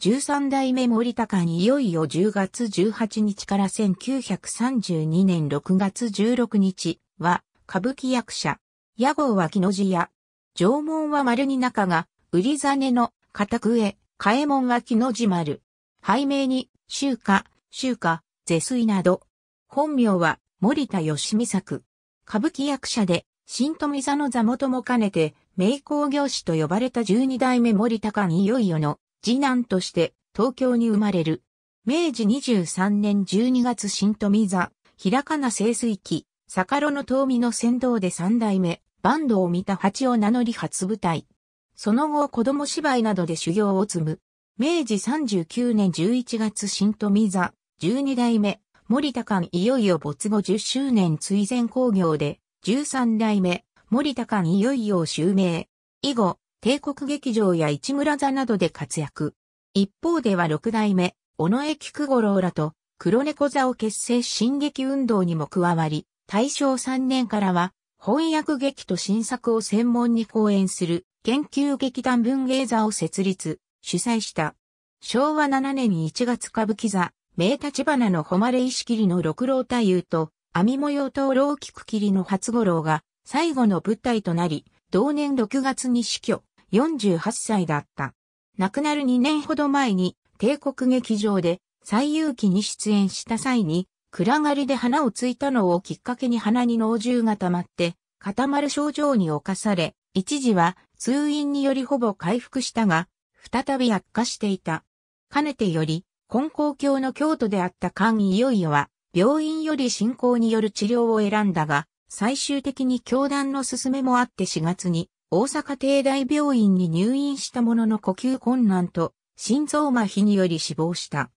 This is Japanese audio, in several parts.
13代目森高にいよいよ10月18日から1932年6月16日は歌舞伎役者。屋号は木の字屋。縄文は丸に中が、売り金の片上、嘉右衛門は木の字丸。背名に、周華、周華、是水など。本名は森田義美作。歌舞伎役者で、新富座の座元も兼ねて、名工業士と呼ばれた十二代目森高にいよいよの次男として東京に生まれる。明治23年12月新富座、平かな清水期、坂路の遠見の先導で三代目、バンドを見た八を名乗り初舞台。その後子供芝居などで修行を積む。明治39年11月新富座、十二代目、森田館いよいよ没後10周年追善工業で、十三代目、森田館いよいよ襲名。以後、帝国劇場や市村座などで活躍。一方では六代目、尾上菊五郎らと黒猫座を結成新劇運動にも加わり、大正3年からは翻訳劇と新作を専門に講演する研究劇団文芸座を設立、主催した。昭和7年1月歌舞伎座、名立花の誉れ石切りの六郎太夫と、網模様と老菊切りの初五郎が最後の舞台となり、同年6月に死去、48歳だった。亡くなる2年ほど前に帝国劇場で最遊記に出演した際に暗がりで花をついたのをきっかけに鼻に脳汁が溜まって固まる症状に侵され、一時は通院によりほぼ回復したが、再び悪化していた。かねてより、根高教の京都であった菅いよいよは、病院より進行による治療を選んだが、最終的に教団の勧めもあって4月に大阪帝大病院に入院したものの呼吸困難と心臓麻痺により死亡した。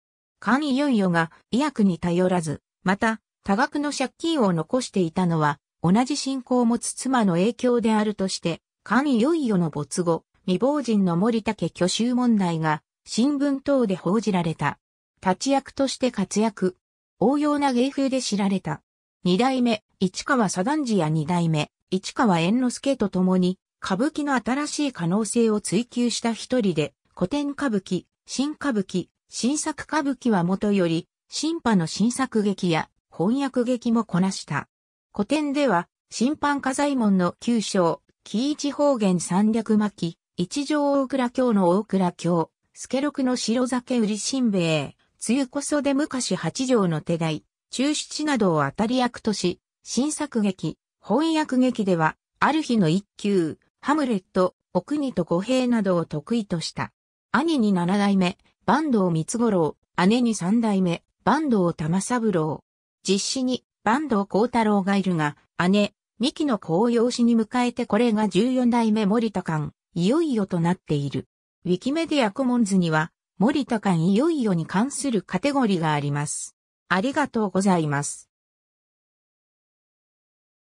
菅いよいよが医薬に頼らず、また多額の借金を残していたのは同じ信仰を持つ妻の影響であるとして、菅いよいよの没後、未亡人の森竹挙手問題が新聞等で報じられた。立役として活躍。応用な芸風で知られた。二代目、市川左団次や二代目、市川猿之助と共に歌舞伎の新しい可能性を追求した一人で、古典歌舞伎、新歌舞伎、新作歌舞伎はもとより、新派の新作劇や翻訳劇もこなした。古典では、新版火左衛門の九章、紀一方言三略巻、一条大倉京の大倉京、助六の白酒売り新兵衛、梅雨こそで昔八条の手代、中七などを当たり役とし、新作劇、翻訳劇では、ある日の一級、ハムレット、お国と五平などを得意とした。兄に七代目、坂東三五郎、姉に三代目、坂東玉三郎。実施に坂東幸太郎がいるが、姉、三木の公用紙に迎えてこれが十四代目森田館、いよいよとなっている。ウィキメディアコモンズには、森田館いよいよに関するカテゴリーがあります。ありがとうございます。